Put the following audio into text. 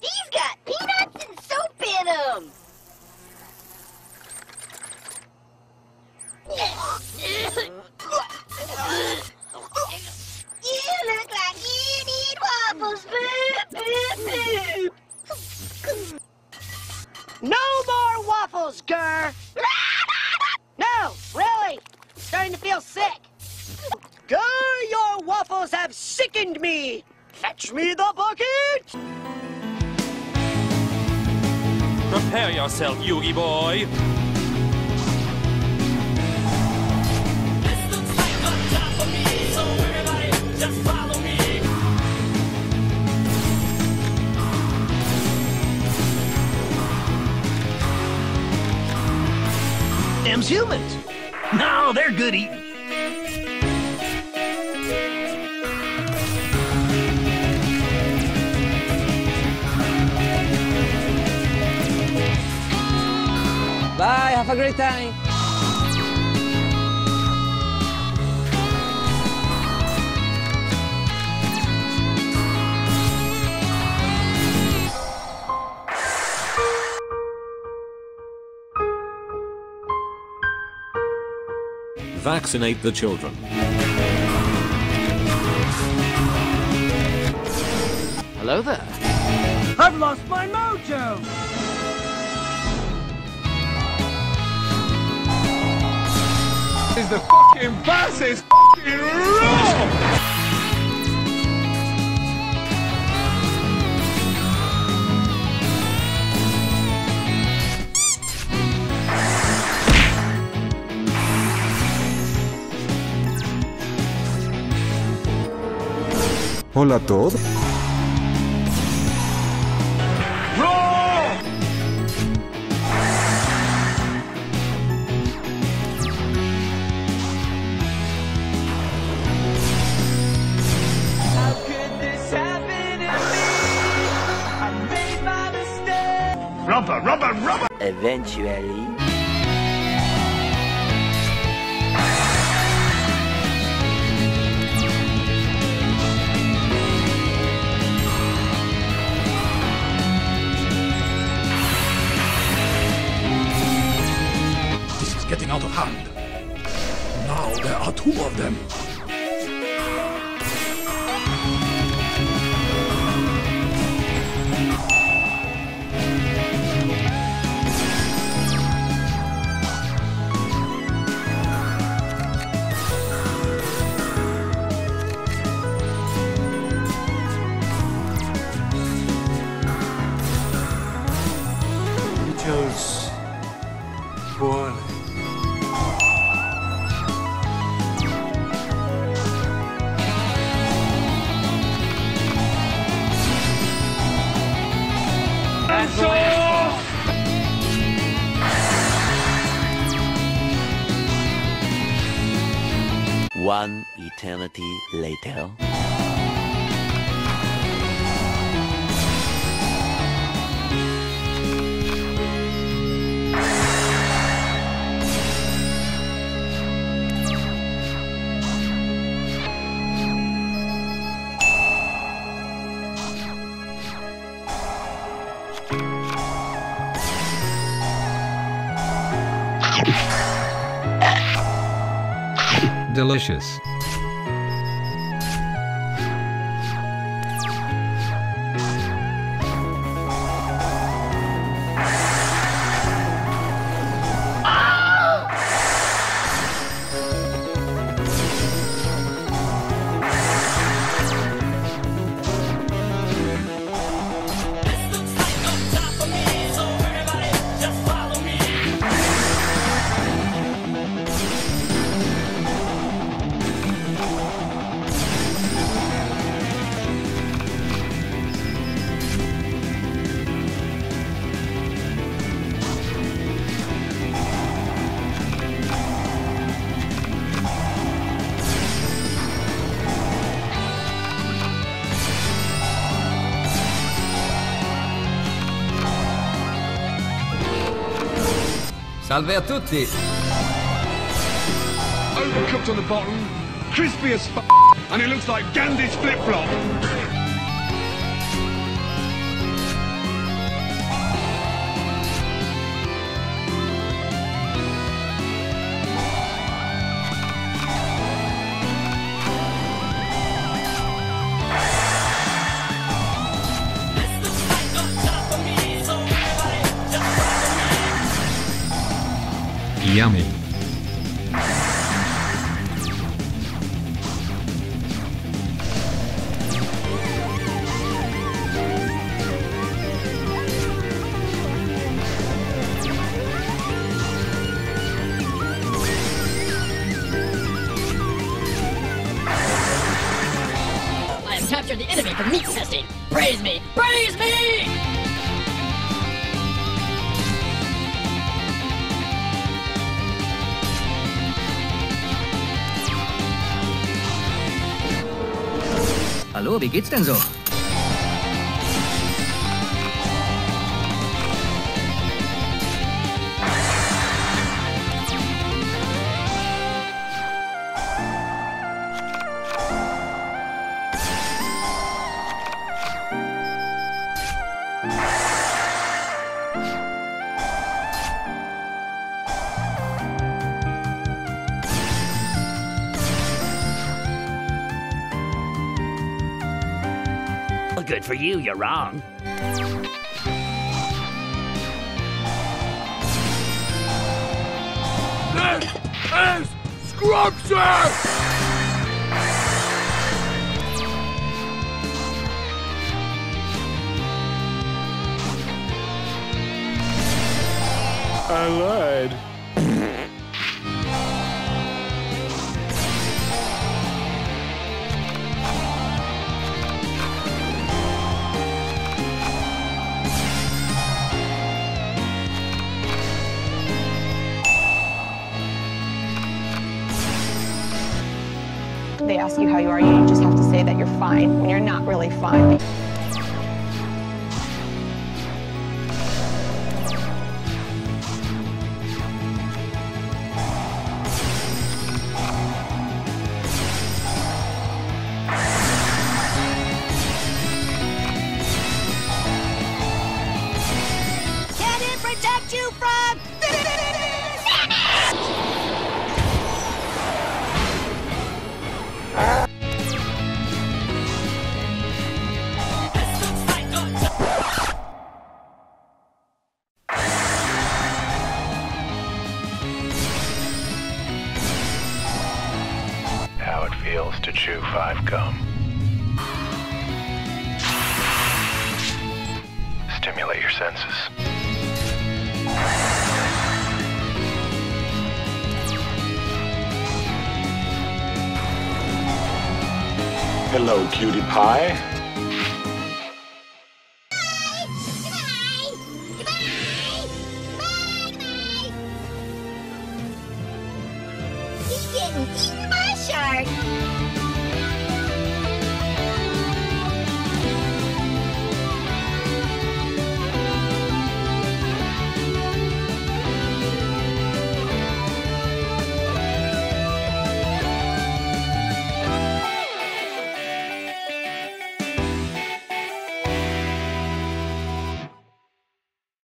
These got peanuts and soap in them. you look like you need waffles. No more waffles, Gur! No, really! Starting to feel sick. Gur, your waffles have sickened me! Fetch me the bucket! Prepare yourself, Yugi boy. Them's humans. No, they're good eating. Bye, have a great time. Vaccinate the children. Hello there. I've lost my mojo! the fucking bus is fucking roll! Hola Todd. Rubber, rubber, rubber! Eventually. This is getting out of hand. Now there are two of them. One eternity later. Delicious. Salve a tutti. Overcooked on the bottom, crispy as f and it looks like Gandhi's flip-flop. Yummy. I have captured the enemy for meat testing. Praise me! Praise me! Hallo, wie geht's denn so? Well, good for you, you're wrong. This is Scrumptious! I lied. They ask you how you are, you just have to say that you're fine when you're not really fine. Five gum. Stimulate your senses. Hello, cutie pie.